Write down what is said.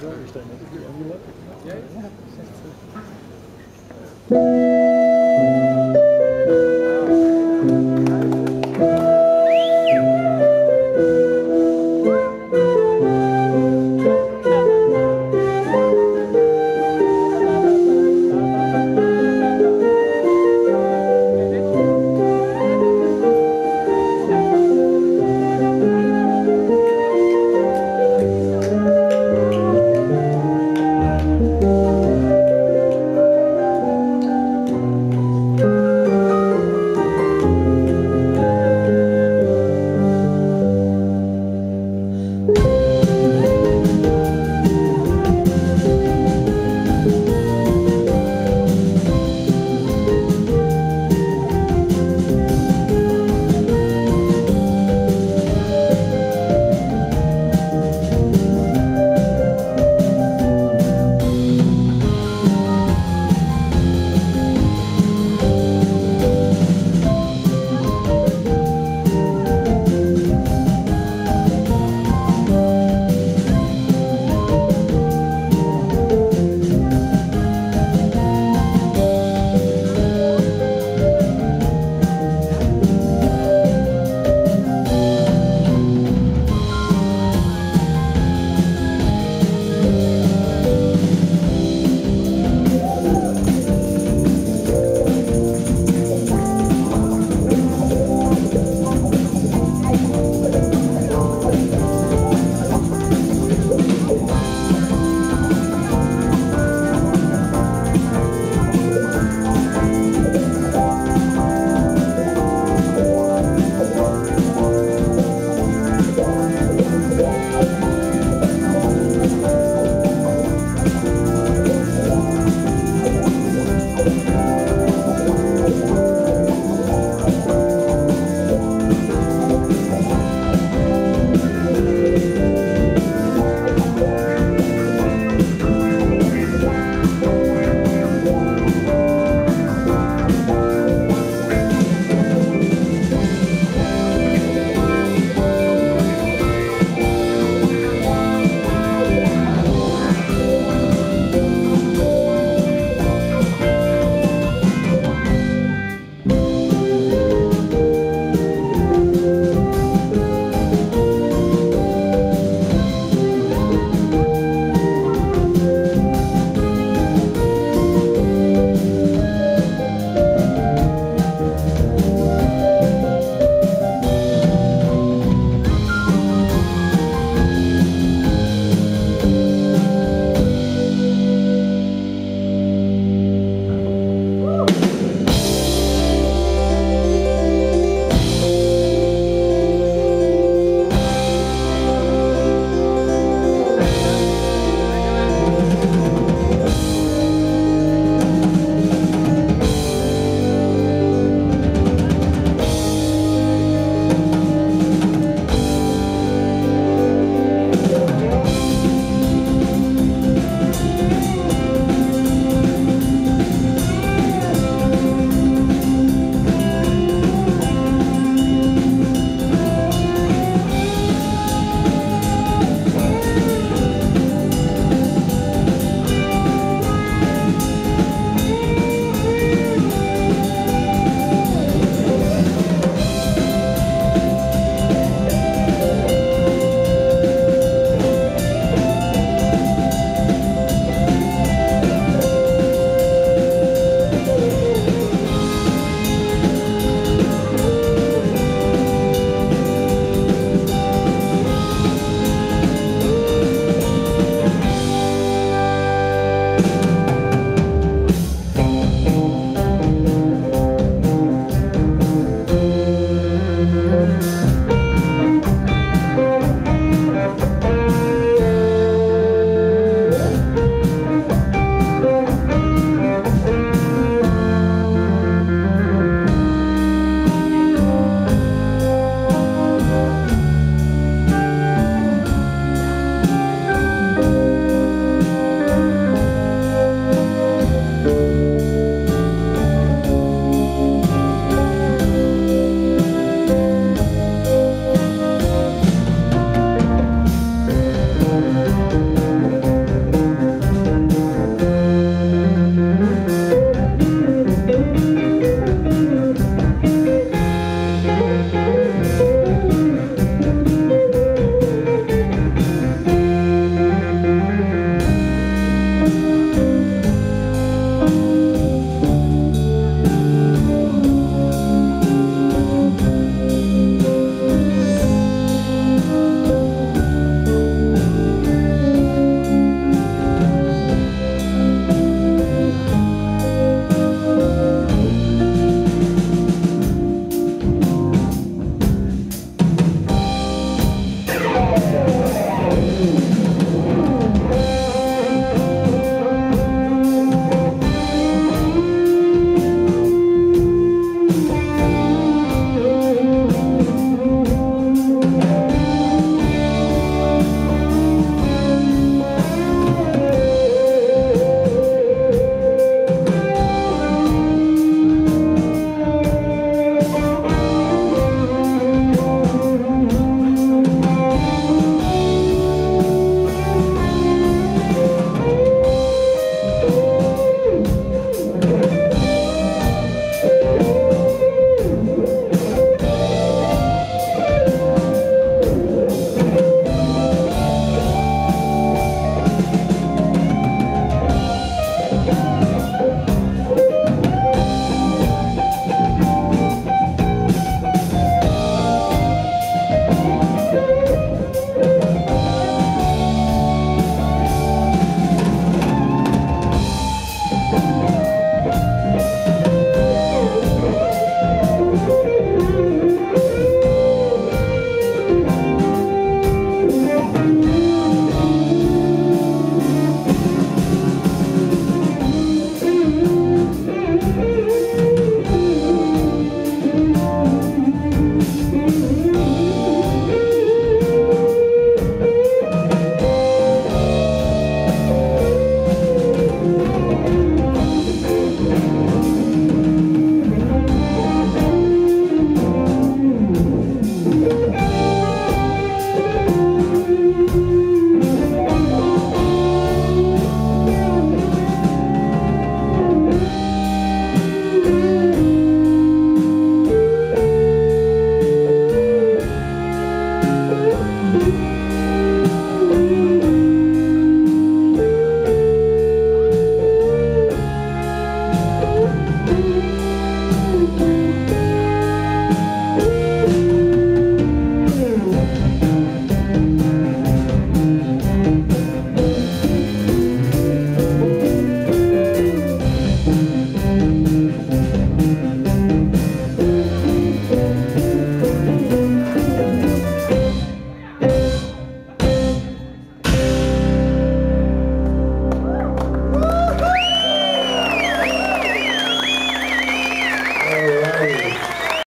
Looked? Yeah.